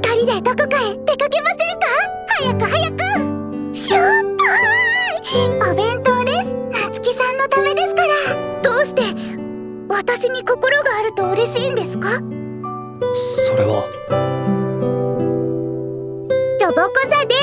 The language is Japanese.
人でどこかへ出かけませんか？早く早く。しょっタイお弁当です。夏きさんのためですから。どうして？私に心があると嬉しいんですか？それは。ロボコザで